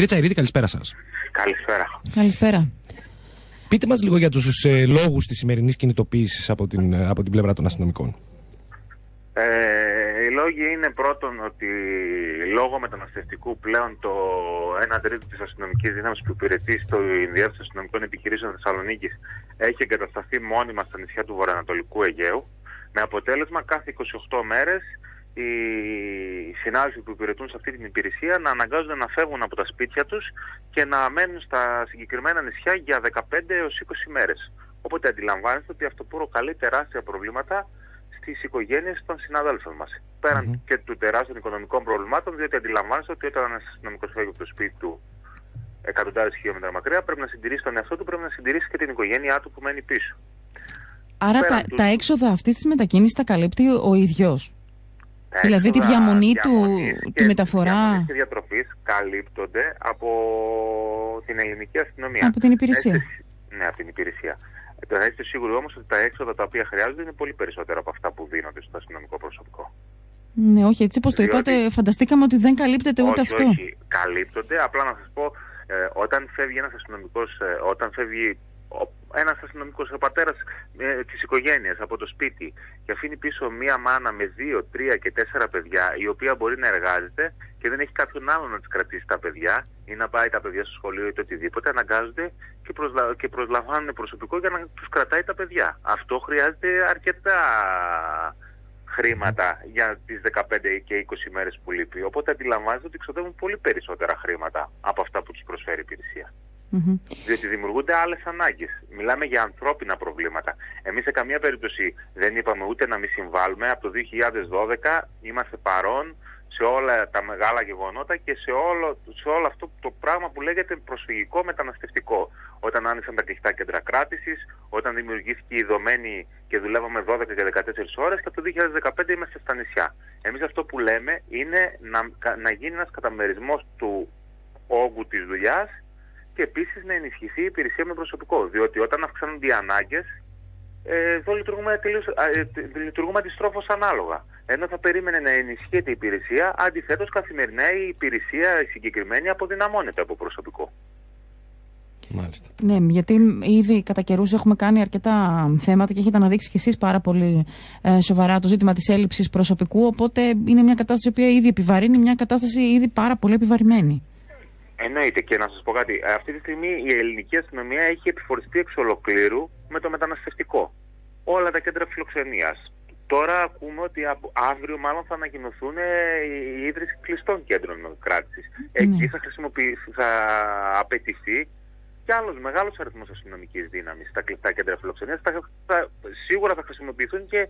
Κύριε Τσαϊρίδη, καλησπέρα σας. Καλησπέρα. Καλησπέρα. Πείτε μας λίγο για τους ε, λόγους της σημερινής κινητοποίησης από την, ε, από την πλευρά των αστυνομικών. Ε, οι λόγοι είναι πρώτον ότι λόγω μεταναστευτικού πλέον το 1 τρίτο της αστυνομικής δύναμης που υπηρετεί στο Ινδιαίτερο Αστυνομικών Επιχειρήσεων Θεσσαλονίκης έχει εγκατασταθεί μόνιμα στα νησιά του Βορειοανατολικού Αιγαίου. Με αποτέλεσμα κάθε 28 μέρες οι συνάδελφοι που υπηρετούν σε αυτή την υπηρεσία να αναγκάζονται να φεύγουν από τα σπίτια τους και να μένουν στα συγκεκριμένα νησιά για 15 έως 20 μέρες. Οπότε αντιλαμβάνεστε ότι αυτό προκαλεί τεράστια προβλήματα στις οικογένειες των συναδέλφων μας. Πέραν και του τεράστιων οικονομικών προβλημάτων, διότι αντιλαμβάνεστε ότι όταν ένας αστυνομικός φεύγει από το σπίτι του εκατοντάδες χιλιόμετρα μακριά, πρέπει να συντηρήσει τον εαυτό του, πρέπει να συντηρήσει και την οικογένειά του που μένει πίσω. Άρα τα, τα έξοδα αυτής της μετακίνησης τα καλύπτει ο ίδιος. Δηλαδή τη διαμονή του, τη μεταφορά. Οι διατροφής καλύπτονται από την ελληνική αστυνομία. Από την υπηρεσία. ναι, από την υπηρεσία. Ε, να είστε σίγουροι όμως ότι τα έξοδα τα οποία χρειάζονται είναι πολύ περισσότερα από αυτά που δίνονται στο αστυνομικό προσωπικό. Ναι, όχι, έτσι όπως το είπατε, φανταστήκαμε ότι δεν καλύπτεται ούτε όχι, αυτό. Όχι, καλύπτονται. Απλά να σας πω, ε, όταν φεύγει ένας αστυνομικός, ε, όταν φεύγει ένας αστυνομικός, ο πατέρας ε, της οικογένειας από το σπίτι και αφήνει πίσω μία μάνα με δύο, τρία και τέσσερα παιδιά, η οποία μπορεί να εργάζεται και δεν έχει κάποιον άλλο να της κρατήσει τα παιδιά ή να πάει τα παιδιά στο σχολείο ή το οτιδήποτε, αναγκάζονται και, προσλα... και προσλαμβάνουν προσωπικό για να τους κρατάει τα παιδιά. Αυτό χρειάζεται αρκετά χρήματα για τις 15 και 20 μέρες που λείπει. Οπότε αντιλαμβάνεστε ότι ξοδεύουν πολύ περισσότερα χρήματα από αυτά που τους προσφέρει η υπηρεσία. Mm-hmm. Διότι δημιουργούνται άλλες ανάγκες. Μιλάμε για ανθρώπινα προβλήματα. Εμείς σε καμία περίπτωση δεν είπαμε ούτε να μην συμβάλλουμε. Από το 2012 είμαστε παρόν σε όλα τα μεγάλα γεγονότα και σε όλο, σε όλο αυτό το πράγμα που λέγεται προσφυγικό μεταναστευτικό. Όταν άνοιξαν τα κλειστά κέντρα κράτησης, όταν δημιουργήθηκε η δομένη και δουλεύαμε 12 και 14 ώρες και από το 2015 είμαστε στα νησιά. Εμείς αυτό που λέμε είναι να, να γίνει ένας καταμερισμός του όγκου της δουλειάς και επίσης να ενισχυθεί η υπηρεσία με προσωπικό. Διότι όταν αυξάνονται οι ανάγκες, ε, εδώ λειτουργούμε, τελείως, ε, λειτουργούμε αντιστρόφως ανάλογα. Ενώ θα περίμενε να ενισχύεται η υπηρεσία, αντιθέτως καθημερινά η υπηρεσία η συγκεκριμένη αποδυναμώνεται από προσωπικό. Μάλιστα. Ναι, γιατί ήδη κατά καιρούς έχουμε κάνει αρκετά θέματα και έχετε αναδείξει κι εσείς πάρα πολύ ε, σοβαρά το ζήτημα της έλλειψης προσωπικού. Οπότε είναι μια κατάσταση που ήδη επιβαρύνει, μια κατάσταση ήδη πάρα πολύ επιβαρημένη. Εννοείται και να σας πω κάτι. Αυτή τη στιγμή η ελληνική αστυνομία έχει επιφοριστεί εξ ολοκλήρου με το μεταναστευτικό. Όλα τα κέντρα φιλοξενίας. Τώρα ακούμε ότι αύριο μάλλον θα ανακοινωθούν η ίδρυση κλειστών κέντρων κράτησης. Ναι. Εκεί θα, θα απαιτηθεί και άλλος μεγάλος αριθμός αστυνομικής δύναμης στα κλειστά κέντρα φιλοξενίας. Θα, σίγουρα θα χρησιμοποιηθούν και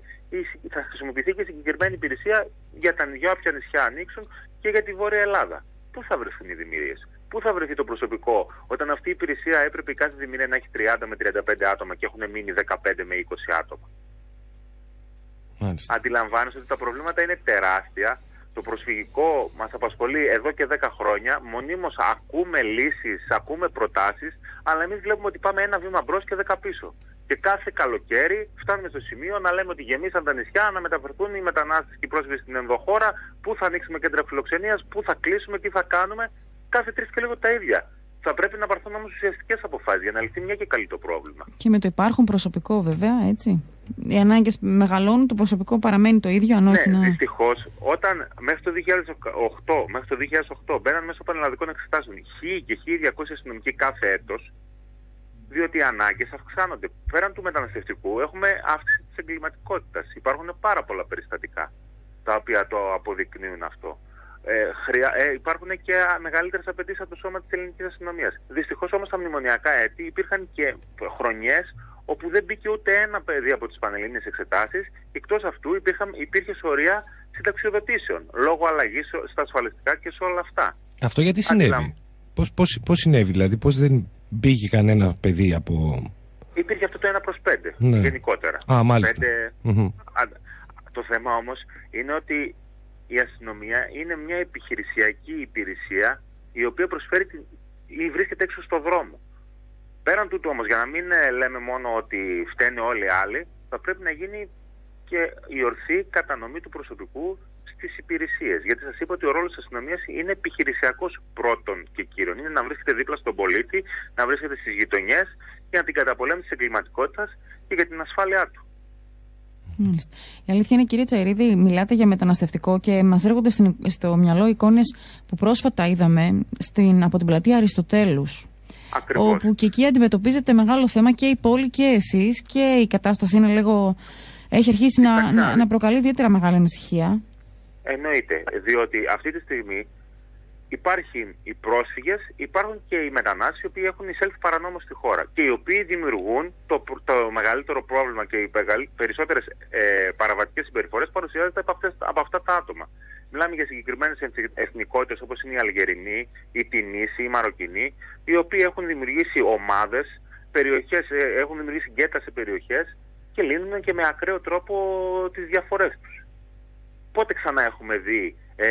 θα χρησιμοποιηθεί και η συγκεκριμένη υπηρεσία για τα νησιά, όποια νησιά ανοίξουν και για τη Βόρεια Ελλάδα. Πού θα βρεθούν οι δημιουργίες, πού θα βρεθεί το προσωπικό, όταν αυτή η υπηρεσία έπρεπε κάθε δημιουργία να έχει 30 με 35 άτομα και έχουν μείνει 15 με 20 άτομα. Μάλιστα. Αντιλαμβάνεσαι ότι τα προβλήματα είναι τεράστια. Το προσφυγικό μας απασχολεί εδώ και 10 χρόνια. Μονίμως ακούμε λύσεις, ακούμε προτάσεις, αλλά εμείς βλέπουμε ότι πάμε ένα βήμα μπρος και 10 πίσω. Και κάθε καλοκαίρι φτάνουμε στο σημείο να λέμε ότι γεμίσαν τα νησιά, να μεταφερθούν οι μετανάστες και οι πρόσφυγες στην ενδοχώρα, πού θα ανοίξουμε κέντρα φιλοξενίας, πού θα κλείσουμε, τι θα κάνουμε. Κάθε τρεις και λίγο τα ίδια. Θα πρέπει να πάρθουν όμως ουσιαστικές αποφάσεις για να λυθεί μια και καλή το πρόβλημα. Και με το υπάρχον προσωπικό, βέβαια, έτσι. Οι ανάγκες μεγαλώνουν, το προσωπικό παραμένει το ίδιο, αν όχι ναι, να. Δυστυχώς, όταν μέχρι το 2008, μέχρι το 2008 μπαίναν μέσω πανελλαδικών εξετάσεων 1.000 και 1.200 αστυνομικοί κάθε έτος, διότι οι ανάγκες αυξάνονται. Πέραν του μεταναστευτικού, έχουμε αύξηση της εγκληματικότητας. Υπάρχουν πάρα πολλά περιστατικά τα οποία το αποδεικνύουν αυτό. Ε, χρειά, ε, υπάρχουν και μεγαλύτερες απαιτήσεις από το σώμα της ελληνικής αστυνομίας. Δυστυχώς όμως στα μνημονιακά έτη υπήρχαν και χρονιές όπου δεν μπήκε ούτε ένα παιδί από τις πανελλήνιες εξετάσεις. Εκτός αυτού υπήρχαν, υπήρχε σωρία συνταξιοδοτήσεων λόγω αλλαγής στα ασφαλιστικά και σε όλα αυτά. Αυτό γιατί συνέβη; Πώς, πώς, πώς συνέβη, δηλαδή, πώς δεν μπήκε κανένα παιδί από... Υπήρχε αυτό το 1 προς 5 Ναι. γενικότερα. Α, μάλιστα. Πέντε- Μμμ. Α, Το θέμα όμως είναι ότι η αστυνομία είναι μια επιχειρησιακή υπηρεσία η οποία προσφέρει την... ή βρίσκεται έξω στο δρόμο. Πέραν τούτου όμως, για να μην ε, λέμε μόνο ότι φταίνε όλοι οι άλλοι, θα πρέπει να γίνει και η ορθή κατανομή του προσωπικού στις υπηρεσίες. Γιατί σας είπα ότι ο ρόλος της αστυνομίας είναι επιχειρησιακός πρώτον και κύριον. Είναι να βρίσκεται δίπλα στον πολίτη, να βρίσκεται στις γειτονιές για την καταπολέμηση της εγκληματικότητας και για την ασφάλειά του. Μάλιστα. Η αλήθεια είναι, κύριε Τσαϊρίδη, μιλάτε για μεταναστευτικό και μας έρχονται στο μυαλό εικόνες που πρόσφατα είδαμε στην, από την πλατεία Αριστοτέλους. Ακριβώς. Όπου και εκεί αντιμετωπίζετε μεγάλο θέμα και η πόλη και εσείς και η κατάσταση είναι λίγο. Έχει αρχίσει να, να, να προκαλεί ιδιαίτερα μεγάλη ανησυχία. Εννοείται, διότι αυτή τη στιγμή υπάρχουν οι πρόσφυγες, υπάρχουν και οι μετανάστες οι οποίοι έχουν εισέλθει παρανόμως στη χώρα και οι οποίοι δημιουργούν το, το μεγαλύτερο πρόβλημα και οι περισσότερες ε, παραβατικές συμπεριφορές παρουσιάζονται από, αυτές, από αυτά τα άτομα. Μιλάμε για συγκεκριμένες εθνικότητες όπως είναι οι Αλγερινοί, οι Τινήσοι, οι Μαροκινοί, οι οποίοι έχουν δημιουργήσει ομάδες, ε, έχουν δημιουργήσει γκέτα σε περιοχές και λύνουν και με ακραίο τρόπο τις διαφορές τους. Πότε ξανά έχουμε δει ε,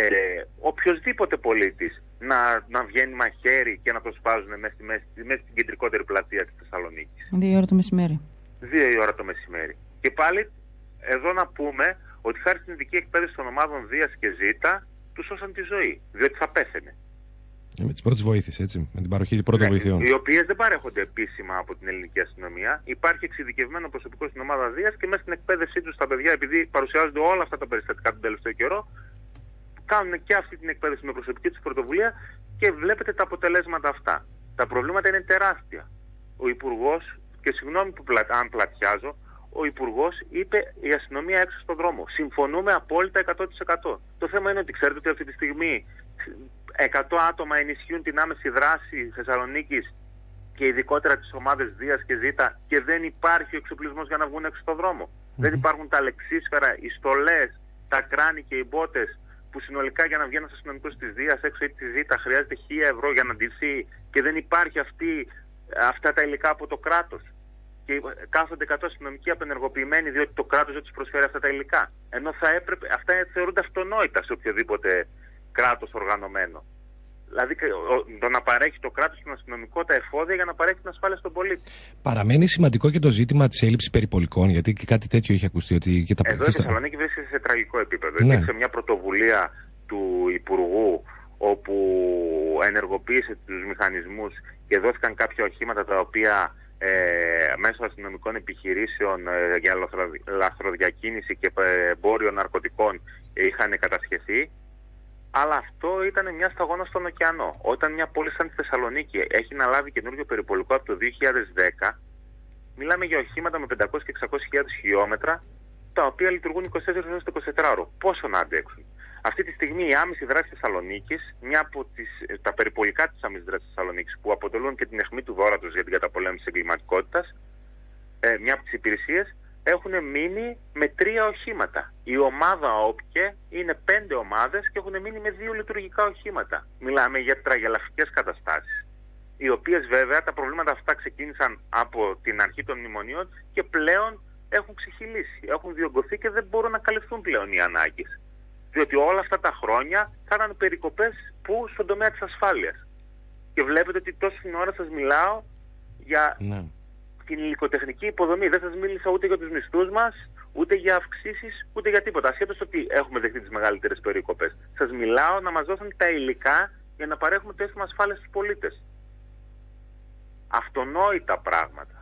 οποιοδήποτε πολίτης να, να βγαίνει μαχαίρι και να το σπάζουν μέσα, στη, μέσα, μέσα στην κεντρικότερη πλατεία της Θεσσαλονίκης. Δύο ώρα το μεσημέρι. Δύο η ώρα το μεσημέρι. Και πάλι εδώ να πούμε ότι χάρη στην ειδική εκπαίδευση των ομάδων Δίας και Ζήτα τους σώσαν τη ζωή, διότι θα πέθαινε. Ε, με τις πρώτες βοήθειες, έτσι. Με την παροχή πρώτων ναι, βοηθειών. Οι οποίες δεν παρέχονται επίσημα από την ελληνική αστυνομία. Υπάρχει εξειδικευμένο προσωπικό στην ομάδα Δίας και μέσα στην εκπαίδευσή τους τα παιδιά, επειδή παρουσιάζονται όλα αυτά τα περιστατικά τον τελευταίο καιρό, κάνουν και αυτή την εκπαίδευση με προσωπική τους πρωτοβουλία και βλέπετε τα αποτελέσματα αυτά. Τα προβλήματα είναι τεράστια. Ο Υπουργός, και συγγνώμη που πλα, αν πλατιάζω, ο Υπουργός είπε η αστυνομία έξω στον δρόμο. Συμφωνούμε απόλυτα 100%. Το θέμα είναι ότι ξέρετε ότι αυτή τη στιγμή 100 άτομα ενισχύουν την άμεση δράση Θεσσαλονίκης και ειδικότερα τις ομάδες Δίας και Ζήτα και δεν υπάρχει ο εξοπλισμός για να βγουν έξω στον δρομο Δεν υπάρχουν τα λεξίσφαιρα, οι στολές, τα κράνη και οι μπότες που συνολικά για να βγει ένα αστυνομικό της Δίας έξω ή της Ζήτας χρειάζεται 1000 ευρώ για να ντυθεί και δεν υπάρχει αυτή, αυτά τα υλικά από το κράτος. Και κάθονται 100 αστυνομικοί απενεργοποιημένοι διότι το κράτος δεν τους προσφέρει αυτά τα υλικά. Ενώ θα έπρεπε, αυτά θεωρούνται αυτονόητα σε οποιοδήποτε κράτος οργανωμένο. Δηλαδή το να παρέχει το κράτος στον αστυνομικό τα εφόδια για να παρέχει την ασφάλεια στον πολίτη. Παραμένει σημαντικό και το ζήτημα της έλλειψης περιπολικών, γιατί και κάτι τέτοιο έχει ακουστεί. Ότι και τα Εδώ η Θεσσαλονίκη βρίσκεται σε τραγικό επίπεδο. Ναι. Υπήρξε μια πρωτοβουλία του Υπουργού όπου ενεργοποίησε τους μηχανισμούς και δόθηκαν κάποια οχήματα τα οποία ε, μέσω αστυνομικών επιχειρήσεων ε, για λαθροδιακίνηση και ε, εμπόριο ναρκωτικών είχαν κατασχεθεί αλλά αυτό ήταν μια σταγόνα στον ωκεανό. Όταν μια πόλη σαν τη Θεσσαλονίκη έχει να λάβει καινούργιο περιπολικό από το 2010, μιλάμε για οχήματα με 500 και 600 χιλιόμετρα, τα οποία λειτουργούν 24 ώρες το 24 ώρο. Πόσο να αντέξουν. Αυτή τη στιγμή η άμεση δράση Θεσσαλονίκης, μια από τις, τα περιπολικά της άμεσης δράσης Θεσσαλονίκης, που αποτελούν και την αιχμή του δώρα του για την καταπολέμηση της εγκληματικότητας, ε, μια από τις υπηρεσίες, έχουν μείνει με τρία οχήματα. Η ομάδα ΟΠΚΕ είναι πέντε ομάδες και έχουν μείνει με δύο λειτουργικά οχήματα. Μιλάμε για τραγελαφικές καταστάσεις. Οι οποίες βέβαια τα προβλήματα αυτά ξεκίνησαν από την αρχή των μνημονίων και πλέον έχουν ξεχυλήσει, έχουν διωγγωθεί και δεν μπορούν να καλυφθούν πλέον οι ανάγκες. Διότι όλα αυτά τα χρόνια κάνανε περικοπές που στον τομέα της ασφάλειας. Και βλέπετε ότι τόση ώρα σας μιλάω για ναι την υλικοτεχνική υποδομή. Δεν σας μίλησα ούτε για τους μισθούς μας, ούτε για αυξήσεις, ούτε για τίποτα. Ασχέτως ότι έχουμε δεχτεί τις μεγαλύτερες περικοπέ. Σας μιλάω να μας δώσουν τα υλικά για να παρέχουμε το αίσθημα ασφάλειας στους πολίτες. Αυτονόητα πράγματα.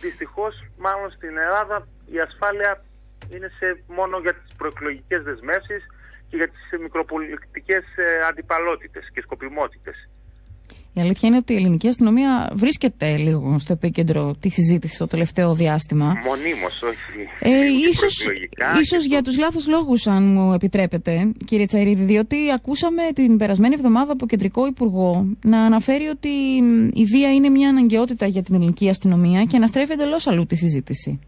Δυστυχώς, μάλλον στην Ελλάδα η ασφάλεια είναι σε, μόνο για τις προεκλογικές δεσμεύσεις και για τις μικροπολιτικές ε, αντιπαλότητες και σκοπιμότητες. Η αλήθεια είναι ότι η ελληνική αστυνομία βρίσκεται λίγο στο επίκεντρο της συζήτησης το τελευταίο διάστημα. Μονίμως, όχι. Ε, ίσως, ίσως για τους λάθος λόγους, αν μου επιτρέπετε, κύριε Τσαϊρίδη, διότι ακούσαμε την περασμένη εβδομάδα από κεντρικό υπουργό να αναφέρει ότι η βία είναι μια αναγκαιότητα για την ελληνική αστυνομία και να στρέφει εντελώς αλλού τη συζήτηση.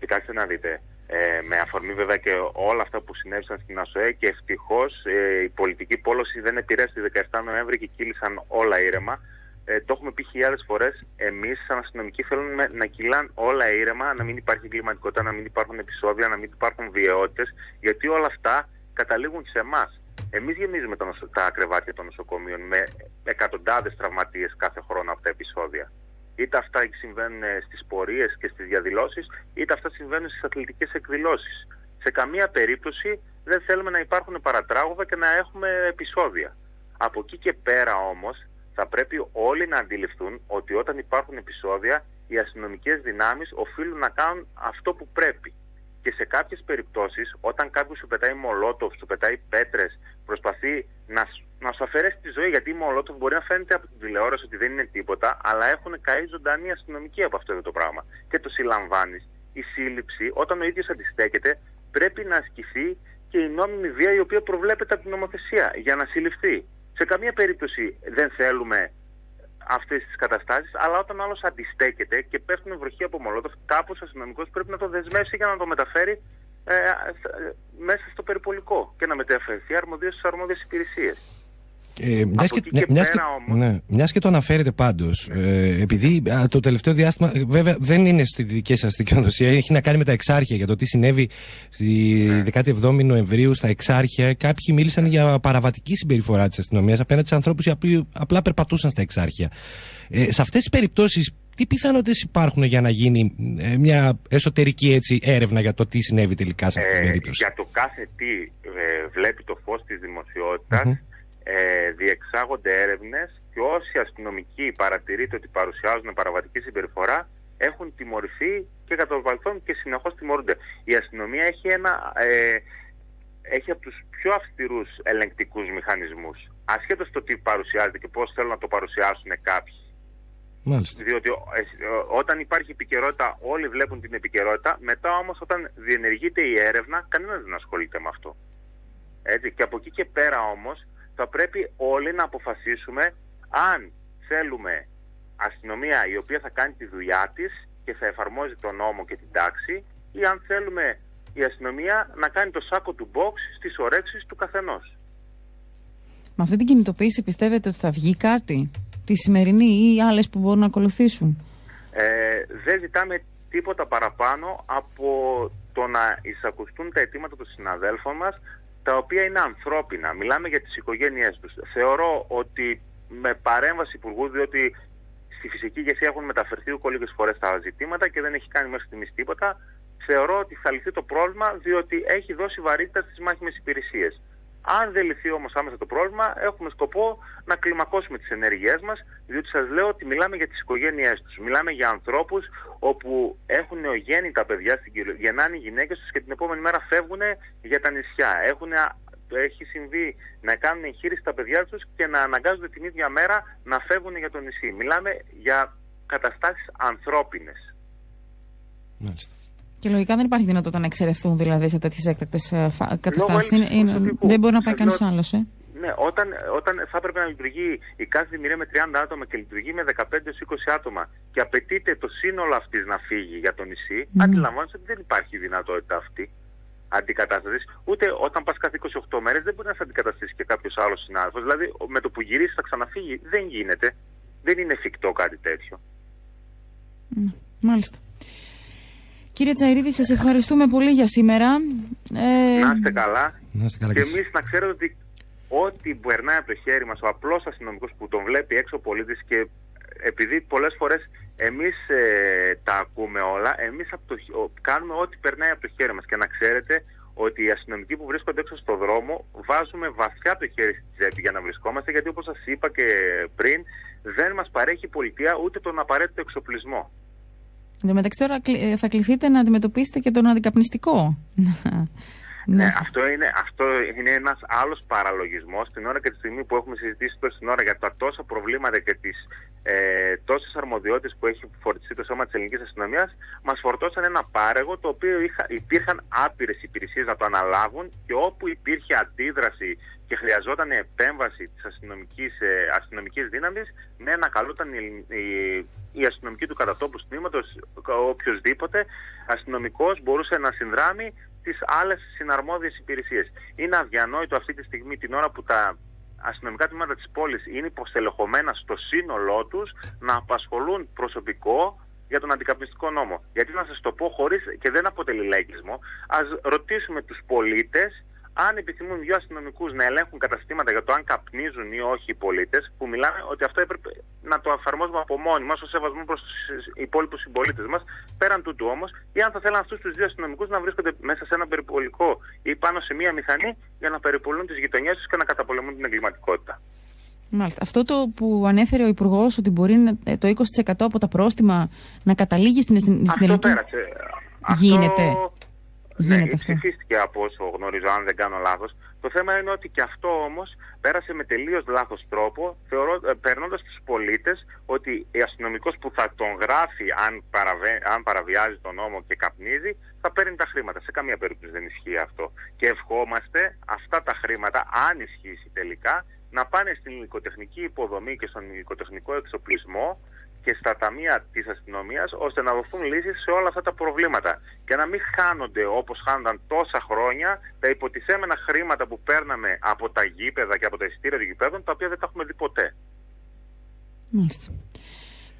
Κοιτάξτε να δείτε. Ε, με αφορμή βέβαια και όλα αυτά που συνέβησαν στην ΑΣΟΕ και ευτυχώς ε, η πολιτική πόλωση δεν επηρέασε τη 17 Νοέμβρη και κύλησαν όλα ήρεμα. Ε, το έχουμε πει χιλιάδες φορές. Εμείς, σαν αστυνομικοί, θέλουμε να κυλάν όλα ήρεμα, να μην υπάρχει κλιματικότητα, να μην υπάρχουν επεισόδια, να μην υπάρχουν βιαιότητες, γιατί όλα αυτά καταλήγουν σε εμάς. Εμείς γεμίζουμε τα κρεβάτια των νοσοκομείων με εκατοντάδες τραυματίες κάθε χρόνο από τα επεισόδια. Είτε αυτά συμβαίνουν στις πορείες και στις διαδηλώσεις, είτε αυτά συμβαίνουν στις αθλητικές εκδηλώσεις. Σε καμία περίπτωση δεν θέλουμε να υπάρχουν παρατράγουδα και να έχουμε επεισόδια. Από εκεί και πέρα όμως θα πρέπει όλοι να αντιληφθούν ότι όταν υπάρχουν επεισόδια οι αστυνομικές δυνάμεις οφείλουν να κάνουν αυτό που πρέπει. Και σε κάποιες περιπτώσεις όταν κάποιος σου πετάει μολότοφ, σου πετάει πέτρες, προσπαθεί να, να σου αφαιρέσει τη ζωή γιατί η μολότοφ μπορεί να φαίνεται από την τηλεόραση ότι δεν είναι τίποτα αλλά έχουν καεί ζωντανοί αστυνομικοί από αυτό το πράγμα και το συλλαμβάνεις. Η σύλληψη όταν ο ίδιος αντιστέκεται πρέπει να ασκηθεί και η νόμιμη βία η οποία προβλέπεται από την νομοθεσία για να συλληφθεί. Σε καμία περίπτωση δεν θέλουμε αυτές τις καταστάσεις, αλλά όταν άλλος αντιστέκεται και πέφτουν βροχή από μολότοφ, κάπως ο αστυνομικός πρέπει να το δεσμεύσει για να το μεταφέρει ε, ε μέσα στο περιπολικό και να μεταφερθεί αρμοδίως στις αρμόδιες υπηρεσίες. Ε, μιας, και, και, μιας, και, ναι, μιας και το αναφέρετε πάντως ε, επειδή το τελευταίο διάστημα ε, βέβαια δεν είναι στη δική σας δικαιοδοσία έχει να κάνει με τα εξάρχεια για το τι συνέβη στη ναι. 17η Νοεμβρίου στα εξάρχεια κάποιοι μίλησαν για παραβατική συμπεριφορά της αστυνομίας απέναντι σε ανθρώπους οι οποίοι απλά περπατούσαν στα εξάρχεια ε, σε αυτές τις περιπτώσεις τι πιθανότητες υπάρχουν για να γίνει ε, μια εσωτερική έτσι, έρευνα για το τι συνέβη τελικά σε αυτή την περίπτωση; Για το κάθε τι βλέπει το φως της δημοσιότητας ε, διεξάγονται έρευνες και όσοι αστυνομικοί παρατηρείται ότι παρουσιάζουν παραβατική συμπεριφορά έχουν τιμωρηθεί και κατά το παρελθόν και συνεχώς τιμωρούνται. Η αστυνομία έχει, ένα, ε, έχει από τους πιο αυστηρούς ελεγκτικούς μηχανισμούς. Ασχέτως το τι παρουσιάζεται και πώς θέλουν να το παρουσιάσουν κάποιοι. Μάλιστα. Διότι ε, όταν υπάρχει επικαιρότητα, όλοι βλέπουν την επικαιρότητα. Μετά όμως, όταν διενεργείται η έρευνα, κανένας δεν ασχολείται με αυτό. Έτσι. Και από εκεί και πέρα όμως, θα πρέπει όλοι να αποφασίσουμε αν θέλουμε αστυνομία η οποία θα κάνει τη δουλειά της και θα εφαρμόζει τον νόμο και την τάξη ή αν θέλουμε η αστυνομία να κάνει το σάκο του box στις ορέξεις του καθενός. Με αυτή την κινητοποίηση πιστεύετε ότι θα βγει κάτι, τη σημερινή ή άλλες που μπορούν να ακολουθήσουν; Ε, δεν ζητάμε τίποτα παραπάνω από το να εισακουστούν τα αιτήματα των συναδέλφων μας τα οποία είναι ανθρώπινα. Μιλάμε για τις οικογένειές τους. Θεωρώ ότι με παρέμβαση υπουργού, διότι στη φυσική ηγεσία έχουν μεταφερθεί ούκο λίγες φορές τα ζητήματα και δεν έχει κάνει μέχρι στιγμής τίποτα, θεωρώ ότι θα λυθεί το πρόβλημα διότι έχει δώσει βαρύτητα στις μάχημες υπηρεσίες. Αν δεν λυθεί όμως άμεσα το πρόβλημα, έχουμε σκοπό να κλιμακώσουμε τις ενέργειές μας, διότι σας λέω ότι μιλάμε για τις οικογένειές τους. Μιλάμε για ανθρώπους όπου έχουν νεογέννητα παιδιά στην γεννάνε οι γυναίκες τους και την επόμενη μέρα φεύγουν για τα νησιά. Έχουν, έχει συμβεί να κάνουν εγχείρηση τα παιδιά τους και να αναγκάζονται την ίδια μέρα να φεύγουν για το νησί. Μιλάμε για καταστάσεις ανθρώπινες. Μάλιστα. Και λογικά δεν υπάρχει δυνατότητα να εξαιρεθούν δηλαδή σε τέτοιες έκτακτες καταστάσεις. Δεν μπορεί να πάει κανείς άλλος. Ε. Ναι, όταν, όταν θα έπρεπε να λειτουργεί η κάθε δημιουργία με 30 άτομα και λειτουργεί με 15-20 άτομα και απαιτείται το σύνολο αυτής να φύγει για το νησί, mm. αντιλαμβάνεσαι ότι δεν υπάρχει δυνατότητα αυτή αντικατάστασης. Ούτε όταν πας κάθε 28 μέρες δεν μπορεί να σε αντικαταστήσει και κάποιος άλλος συνάδελφος. Δηλαδή με το που γυρίσεις θα ξαναφύγει. Δεν γίνεται. Δεν είναι εφικτό κάτι τέτοιο. μάλιστα. Κύριε Τσαϊρίδη, σας ευχαριστούμε πολύ για σήμερα. Ε... Να είστε καλά. Να είστε καλά και εμείς να ξέρετε ότι ό,τι περνάει από το χέρι μας, ο απλός αστυνομικός που τον βλέπει έξω ο πολίτης και επειδή πολλές φορές εμείς ε, τα ακούμε όλα, εμείς το, κάνουμε ό,τι περνάει από το χέρι μας και να ξέρετε ότι οι αστυνομικοί που βρίσκονται έξω στο δρόμο βάζουμε βαθιά το χέρι στη τσέπη για να βρισκόμαστε γιατί όπως σας είπα και πριν δεν μας παρέχει η πολιτεία ούτε τον απαραίτητο εξοπλισμό. Εν τω μεταξύ τώρα ε, θα κληθείτε να αντιμετωπίσετε και τον αντικαπνιστικό. Ναι, ναι, αυτό είναι, αυτό είναι ένας άλλος παραλογισμός την ώρα και τη στιγμή που έχουμε συζητήσει τόσο την ώρα για τα τόσα προβλήματα και τις ε, τόσες αρμοδιότητες που έχει φορτιστεί το σώμα της ελληνικής αστυνομίας μας φορτώσαν ένα πάρεγο το οποίο είχα, υπήρχαν άπειρες υπηρεσίες να το αναλάβουν και όπου υπήρχε αντίδραση και χρειαζόταν επέμβαση της αστυνομικής, ε, αστυνομικής δύναμης ναι να καλούταν η, η, η αστυνομική του κατατόπου τμήματος οποιοδήποτε αστυνομικός μπορούσε να συνδράμει τις άλλες συναρμόδιες υπηρεσίες. Είναι αδιανόητο αυτή τη στιγμή την ώρα που τα αστυνομικά τμήματα της πόλης είναι υποστελεχωμένα στο σύνολό τους να απασχολούν προσωπικό για τον αντικαπνιστικό νόμο. Γιατί να σας το πω χωρίς και δεν αποτελεί λαϊκισμό, ας ρωτήσουμε τους πολίτες αν επιθυμούν δύο αστυνομικούς να ελέγχουν καταστήματα για το αν καπνίζουν ή όχι οι πολίτες, που μιλάμε ότι αυτό έπρεπε να το εφαρμόζουμε από μόνοι μας ως σεβασμό προς τους υπόλοιπους συμπολίτες μας. Πέραν τούτου όμως, ή αν θα θέλαν αυτούς τους δύο αστυνομικούς να βρίσκονται μέσα σε ένα περιπολικό ή πάνω σε μία μηχανή για να περιπολούν τις γειτονιές τους και να καταπολεμούν την εγκληματικότητα. Μάλιστα. Αυτό το που ανέφερε ο Υπουργός ότι μπορεί το 20% από τα πρόστιμα να καταλήγει στην, στην Αυτό πέρασε. Γίνεται; Αυτό... Γίνεται ναι, αυτό. ψηφίστηκε από όσο γνωρίζω, αν δεν κάνω λάθος. Το θέμα είναι ότι και αυτό όμως πέρασε με τελείως λάθος τρόπο, ε, περνώντας του πολίτες ότι ο αστυνομικός που θα τον γράφει αν, παραβε... αν παραβιάζει τον νόμο και καπνίζει, θα παίρνει τα χρήματα. Σε καμία περίπτωση δεν ισχύει αυτό. Και ευχόμαστε αυτά τα χρήματα, αν ισχύσει τελικά, να πάνε στην υλικοτεχνική υποδομή και στον υλικοτεχνικό εξοπλισμό και στα ταμεία της αστυνομίας ώστε να δοθούν λύσεις σε όλα αυτά τα προβλήματα και να μην χάνονται όπως χάνονταν τόσα χρόνια τα υποτιθέμενα χρήματα που παίρναμε από τα γήπεδα και από τα εισιτήρια των γηπέδων τα οποία δεν τα έχουμε δει ποτέ. Μάλιστα.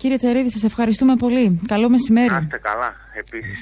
Κύριε Τσαρίδη, σας ευχαριστούμε πολύ. Καλό μεσημέρι. Να είστε καλά. Επίσης.